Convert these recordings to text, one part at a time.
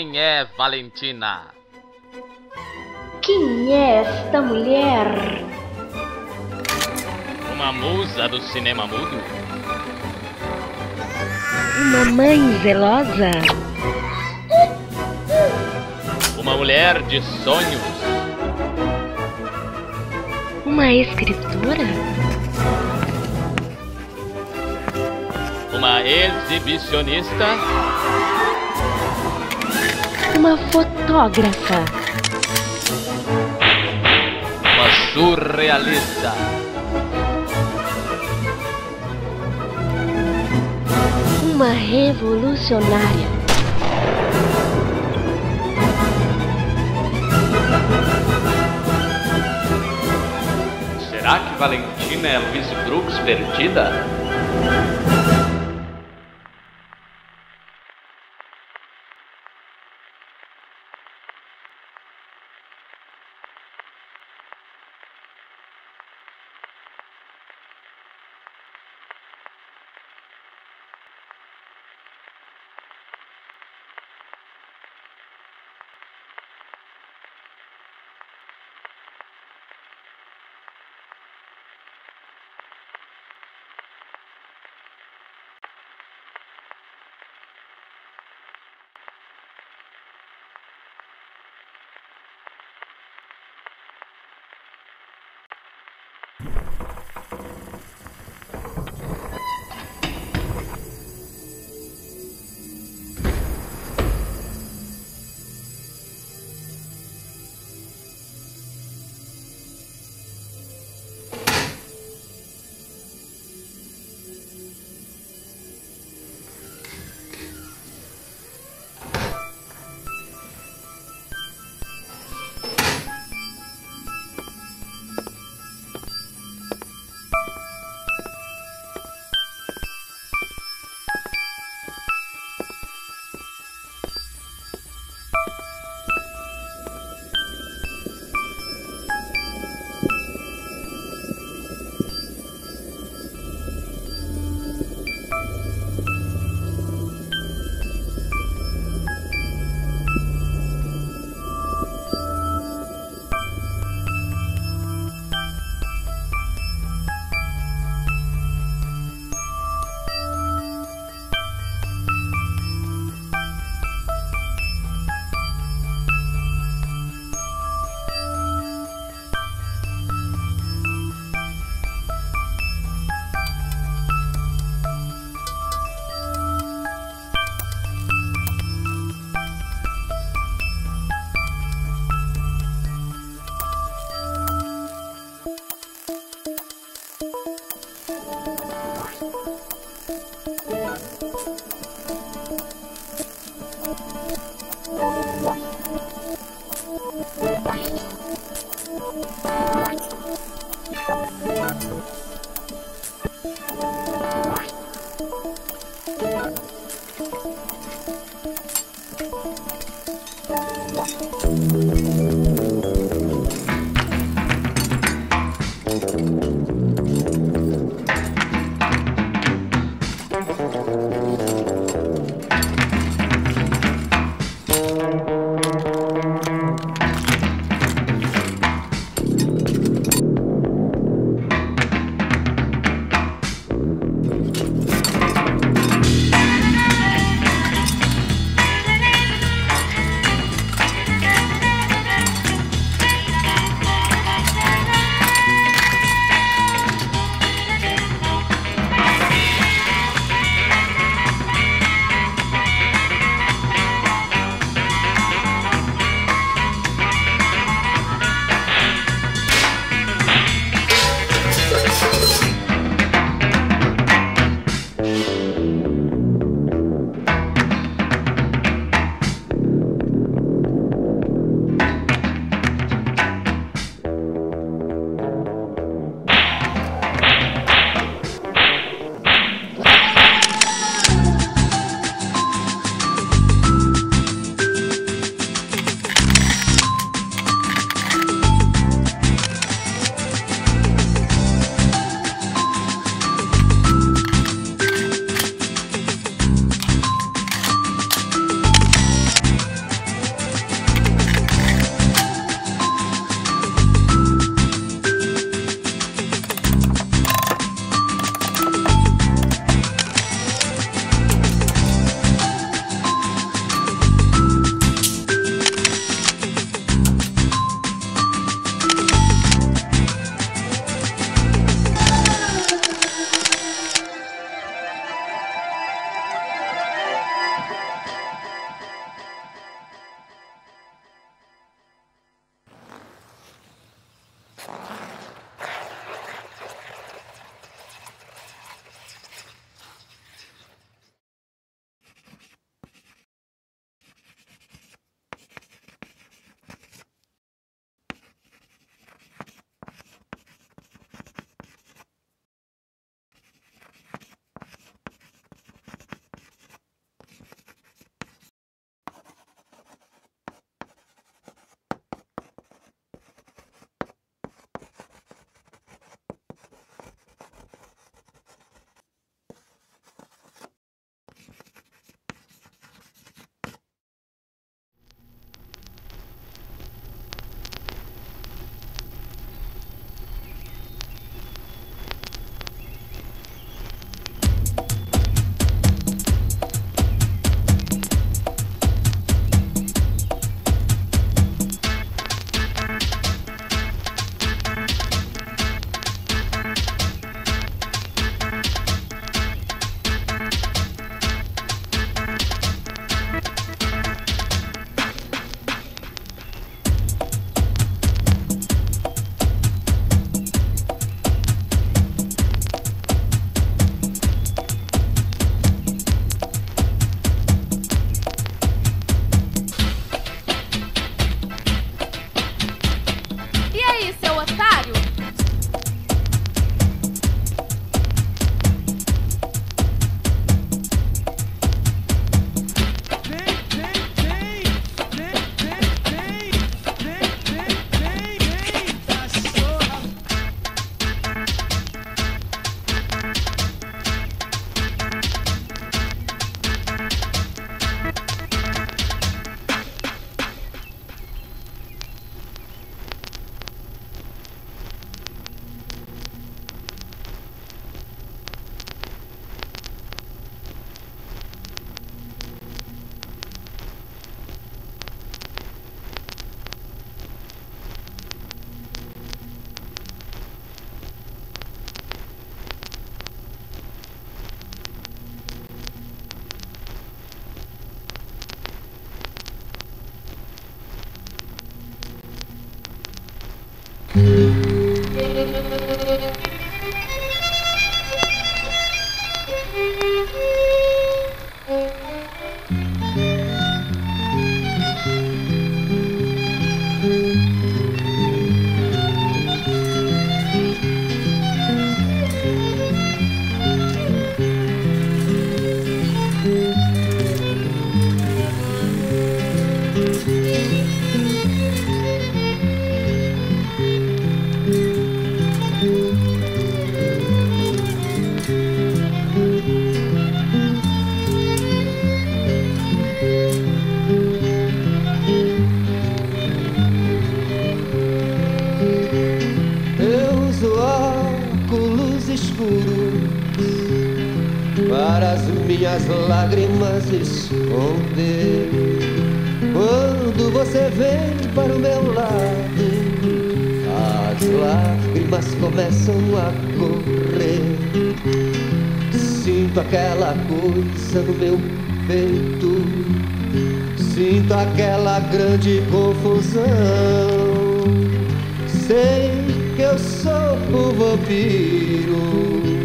Quem é Valentina? Quem é esta mulher? Uma musa do cinema mudo? Uma mãe zelosa? Uma mulher de sonhos? Uma escritora? Uma exibicionista? Uma fotógrafa? Uma surrealista? Uma revolucionária? Será que Valentina é Louise Brooks perdida? Minhas lágrimas esconder. Quando você vem para o meu lado, as lágrimas começam a correr. Sinto aquela coisa no meu peito, sinto aquela grande confusão. Sei que eu sou um vampiro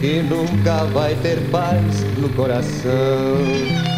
que nunca vai ter paz no coração.